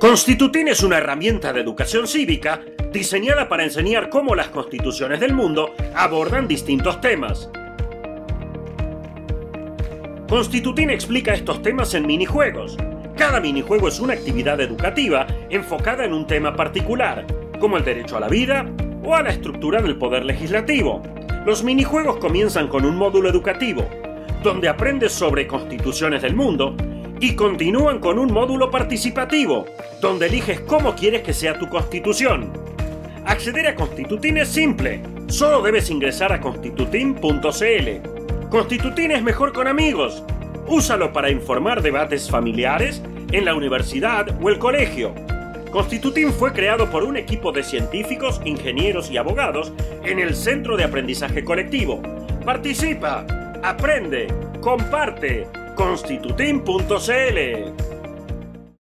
Constitutin es una herramienta de educación cívica diseñada para enseñar cómo las constituciones del mundo abordan distintos temas. Constitutin explica estos temas en minijuegos. Cada minijuego es una actividad educativa enfocada en un tema particular, como el derecho a la vida o a la estructura del poder legislativo. Los minijuegos comienzan con un módulo educativo, donde aprendes sobre constituciones del mundo, y continúan con un módulo participativo, donde eliges cómo quieres que sea tu constitución. Acceder a Constitutin es simple, solo debes ingresar a constitutin.cl. Constitutin es mejor con amigos. Úsalo para informar debates familiares en la universidad o el colegio. Constitutin fue creado por un equipo de científicos, ingenieros y abogados en el Centro de Aprendizaje Colectivo. Participa, aprende, comparte. Constitutin.cl